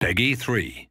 Peggy 3.